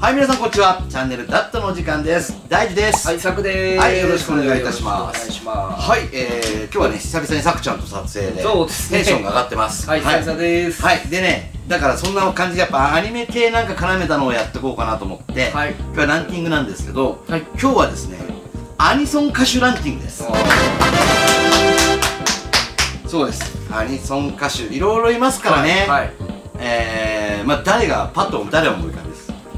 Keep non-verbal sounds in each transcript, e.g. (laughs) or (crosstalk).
はい皆さんこんにちは。チャンネルダットのお時間です。大地です。はい、さくです。はいよろしくお願いいたします。お願いします。はい、えー、今日はね久々にさくちゃんと撮影でそうですね。テンションが上がってます。はい、はい。久々です。はい。でねだからそんな感じでやっぱアニメ系なんか絡めたのをやっていこうかなと思って、はい。今日はランキングなんですけど、はい。今日はですねアニソン歌手ランキングです。そうです。アニソン歌手いろいろいますからね、はい。えー、まあ誰がパッと誰を思い浮かべ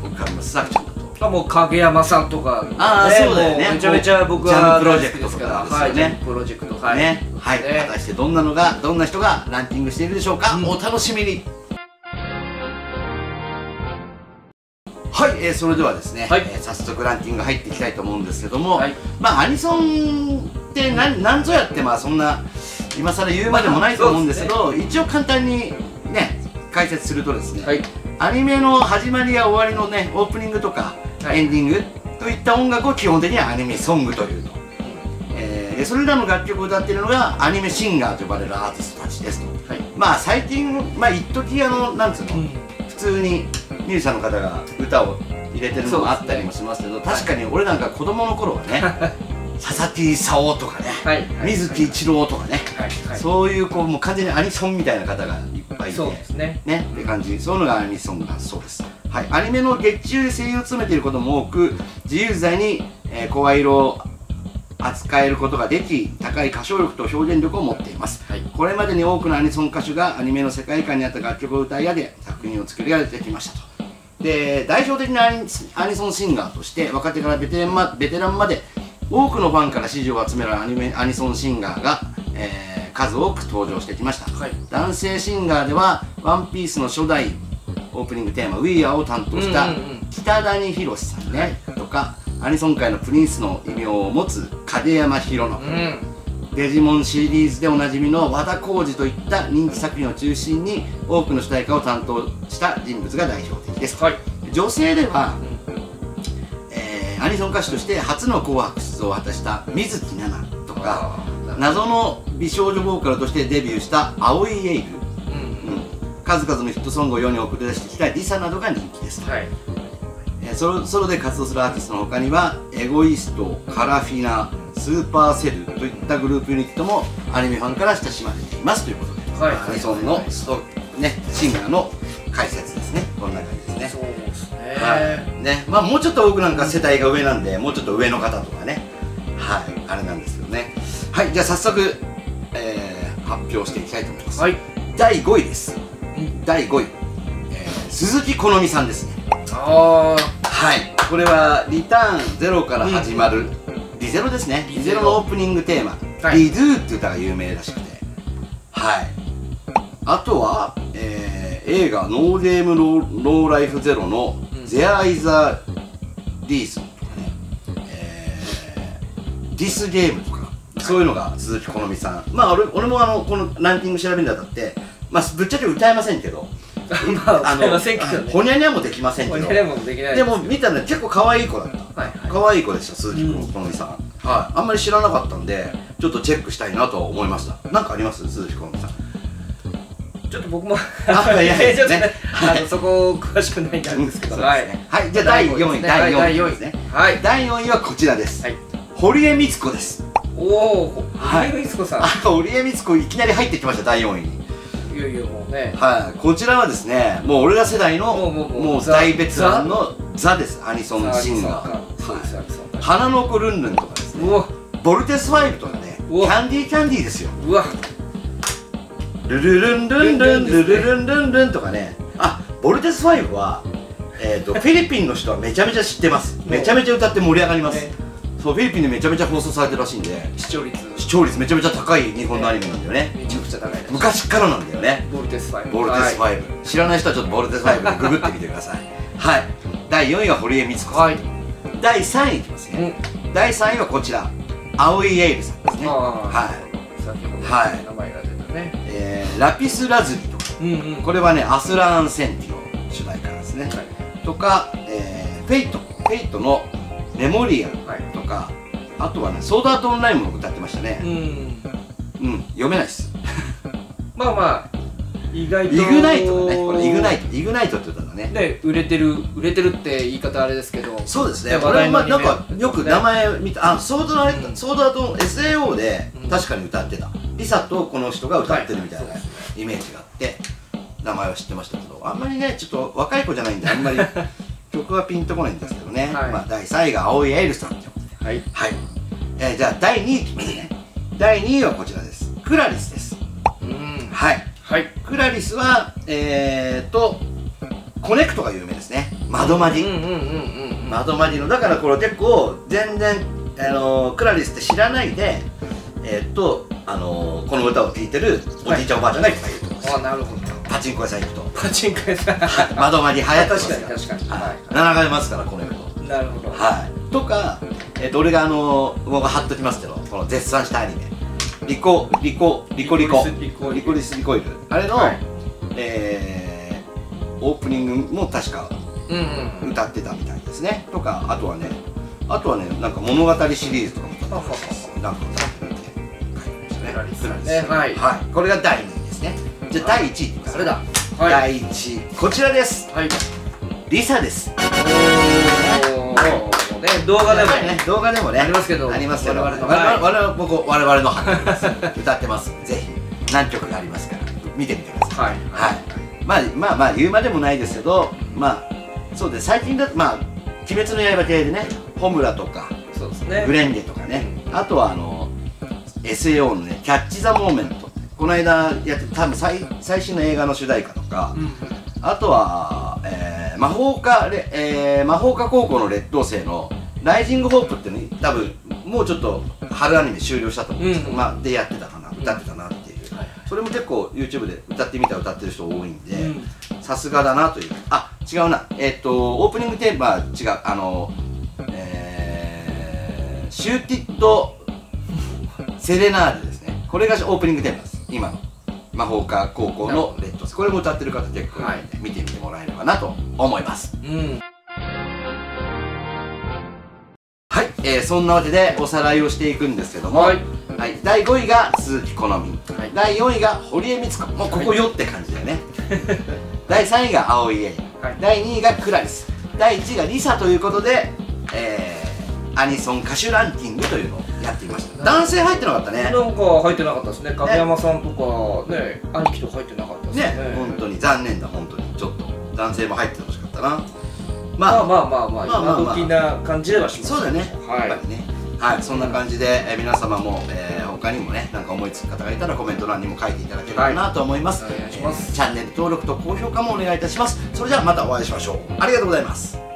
ます浮かびますさくちゃんだと。まあ、もう影山さんとか、あーそうだよね。もめちゃめちゃ僕ジャはムプロジェクトですから、とかはい、ジャムプロジェクト、はい。ね。はい、ね。果たしてどんなのがどんな人がランキングしているでしょうか、うん。お楽しみに。はい、えー、それではですね、はい。えー早速ランキング入っていきたいと思うんですけども、はい。まあアニソンって何何ぞやってまあそんな今更言うまでもないと思うんですけど、一応簡単にね解説するとですね、はい。アニメの始まりや終わりのねオープニングとか、はいエンディングといった音楽を基本的にはアニメソングというと、えーでそれらの楽曲を歌っているのがアニメシンガーと呼ばれるアーティストたちですと。はい。まあ最近まあ一時あのなんつうの、うん。普通にミュージシャンの方が歌を入れてるのもあったりもしますけど確かに俺なんか子供の頃はね (laughs) 佐々木功とかね、はい。水木一郎とかね。そういうこうもう完全にアニソンみたいな方がいっぱいいてそうですね。ねって感じそういうのがアニソンだそうですはいアニメの劇中で声優を務めていることも多く自由自在に、えー声色を扱えることができ高い歌唱力と表現力を持っています、はいこれまでに多くのアニソン歌手がアニメの世界観に合った楽曲を歌い上げ作品を作り上げてきましたとで代表的なアニアニソンシンガーとして若手からベテランまベテランまで多くのファンから支持を集めるアニメアニソンシンガーが、えー数多く登場してきました、はい。男性シンガーでは「ワンピースの初代オープニングテーマ「We Are」を担当した北谷宏さんね、とかアニソン界のプリンスの異名を持つ影山博う信、ん。デジモンシリーズでおなじみの和田浩二といった人気作品を中心に多くの主題歌を担当した人物が代表的です、はい。女性では、えーアニソン歌手として初の紅白出場を果たした水樹奈々とか謎の美少女ボーカルとしてデビューした藍井エイルうん。うん数々のヒットソングを世に送り出してきた LiSA などが人気です、はい。えーソロソロで活動するアーティストの他には EGOIST Kalafina supercell といったグループユニットもアニメファンから親しまれていますということで、はいアニソンのスト、ね、シンガーの解説ですねこんな感じですね。はい。ね。まあ、もうちょっと僕なんか世代が上なんでもうちょっと上の方とかね。はい。あれなんですけどね。はい。じゃあ早速、えー発表していきたいと思います、はい。第5位です。うん。第5位、えー鈴木好美さんですね。あはい。これはリターンゼロから始まる、リゼロですね。リリゼロのオープニングテーマ「はい。リドゥ」って歌が有名らしくて。はい。あとは、えー映画「ノーゲームローローライフゼロのうん「There is a Reason」とかね、えー、ディスゲームとかそういうのが鈴木好美さん。まあ俺俺もあのこのランキング調べるにあたってまあぶっちゃけ歌えませんけどあ。(laughs) まあ、歌いませんけどね。ほにゃにゃもできませんけどでも見たら結構可愛い子だった。はいはい。可愛い子でした鈴木好美さん、はい。あんまり知らなかったんでちょっとチェックしたいなと思いました。なんかあります？鈴木好美さんちょっと僕も、あいやいや (laughs) ちょっとねね、あの、そこ詳しくないんですけど、そうですねはいじゃあ第4位第4位ですね。はい。第4位。はこちらです、はい。堀江光子です。おお、はい。堀江光子さん。あ堀江光子いきなり入ってきました第4位に。いやいや、もうね。はい。こちらはですねもう俺ら世代のもう大ベテランのザ？です。アニソンシンガー。花の子ルンルンとかですね。ボルテス5とかねキャンディーキャンディーですよ。うわ、ルルルンルンルンルルルンルンルンとかね。あボルテス5はえー、と (laughs) フィリピンの人はめちゃめちゃ知ってます。めちゃめちゃ歌って盛り上がります、ね。そうフィリピンでめちゃめちゃ放送されてるらしいんで。視聴率、視聴率めちゃめちゃ高い日本のアニメなんだよね。めちゃくちゃ高い。昔からなんだよね。ボルテス5。ボルテスはい。5、知らない人はちょっとボルテス5でググってみてください。(laughs) はい。第4位は堀江美都子さん、はい。第3位いきますね、第3位はこちら。藍井エイルさんですね。はい。はいね。えー、ラピスラズリとか。うんうん。これはねアルスラーン戦記の主題歌ですね、はい。とか、えー、フェイト。フェイトのメモリアルはい。とかあとはねソードアートオンラインも歌ってましたね。うん。うん、読めないっす。(laughs) まあまあ、意外と。イグナイトだねこれイグナイト。イグナイトって歌だなねで売れてる売れてるって言い方あれですけど。そうですね。ね俺もまあなんかよく名前見た。あソードアート、うん。ソードアートの SAO でうん。確かに歌ってた、リサとこの人が歌ってるみたいなはいイメージがあって名前は知ってましたけどあんまりねちょっと若い子じゃないんであんまり。曲はピンとこないんですけどね、はい。まあ、第3位が青井エイルさんということではい。はい、えーじゃあ第2位いきますね。第2位はこちらです。クラリスです。うん。はい。はい。クラリスはえーとコネクトが有名ですね。窓マジ、窓マジの。だからこれ結構全然、あのークラリスって知らないでえーっと、あのーこの歌を聴いてるおじいちゃん、おばあちゃんがいっぱいいる。と思い。ますあなるほど。パチンコ屋さん行くと。パチンコ屋さん。窓マジ流行ってます確かに確かに。はい。は並べますからこの歌なるほど。はい。とか、えーっと俺があのー僕が貼っときますけどこの絶賛したアニメ。リコリコリコリコ。リコリスリコイル。あれの、はい。えーオープニングも確かうんうん。歌ってたみたいですね。とかあとはねあとはねなんか物語シリーズとかもなんか歌ってたねクラリスクラリスねはい。はい。これが第2位ですね。じゃあ第1位いきます。それだはい。第1位。こちらです。はい。リサです。おー。ね動画でもね。動画でもね。ありますけどありますけど。我々の。我々我々ここ我々の歌ってます。ぜひ。何曲かありますから。見てみてください。はい。はい、まあまあまあ言うまでもないですけどまあそうです。最近だとまあ「鬼滅の刃」系でねホムラとかそうですね。グレンゲとかね。あとはあの SAO のね「キャッチ・ザ・モーメント」この間やって多分最最新の映画の主題歌とか、うんあとは、えー魔法科レ、えー魔法科高校の劣等生の「ライジング・ホープ」ってね多分もうちょっと春アニメ終了したと思うんですけど、うんまあ、でやってたかな歌ってたなっていう、はいそれも結構 YouTube で歌ってみたら歌ってる人多いんで、うん。さすがだなという。あ違うな。えっ、とオープニングテーマは違うあのえー、シューティッドセレナーデですね。これがオープニングテーマです。今の。魔法科高校のレッドス。これも歌ってる方結構いるんで、見てみてもらえればなと思います。うん。はい、えー、そんなわけでおさらいをしていくんですけども、はい。はい。第5位が鈴木好美、はい。第4位が堀江光子。もうここよって感じだよね。(laughs) 第3位が青井絵、はい。第2位がクラリス。第1位がリサということで、えー、アニソン歌手ランキングというのをやってみました。男性入ってなかったね。なんか入ってなかったですね。影山さんとかね兄貴とか入ってなかったですね。ね本当に残念だ本当に。ちょっと男性も入ってほしかったな。まあまあ、まあまあまあまあまあまあ。今時な感じではします。そうだね、はい。やっぱりね。はいそんな感じで、えー皆様も、えー他にもねなんか思いつく方がいたらコメント欄にも書いていただければなと思います、チャンネル登録と高評価もお願いいたします。それではまたお会いしましょう。ありがとうございます